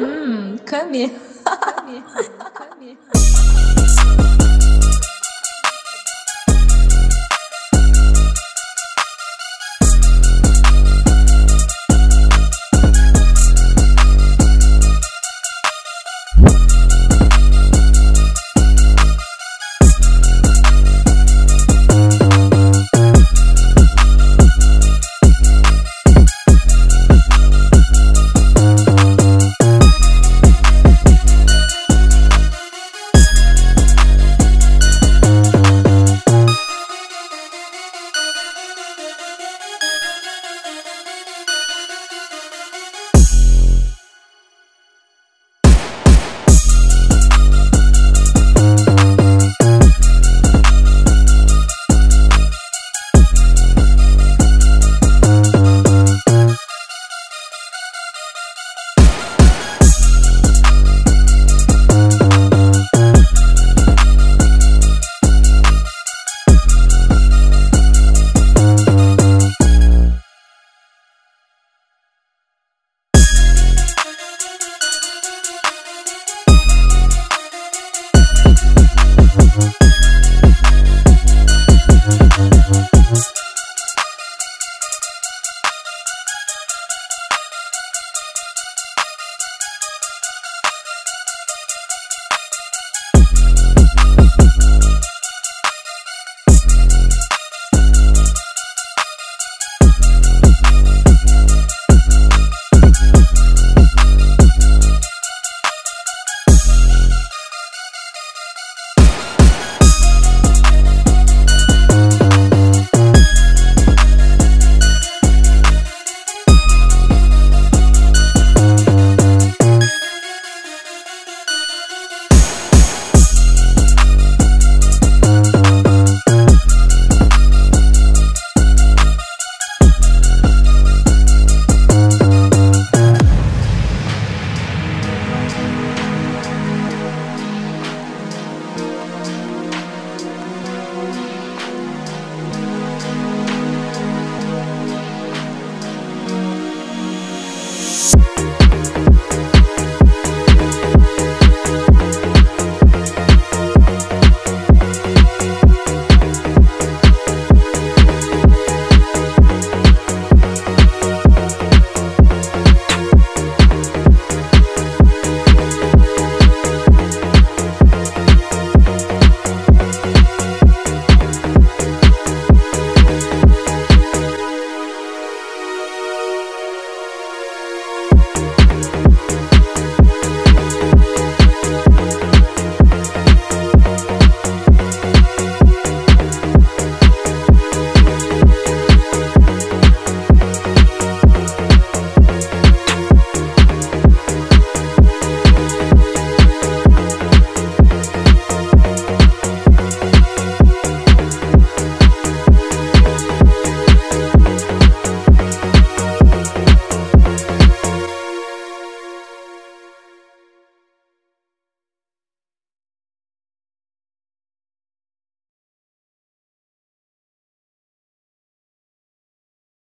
嗯可以。可以可以。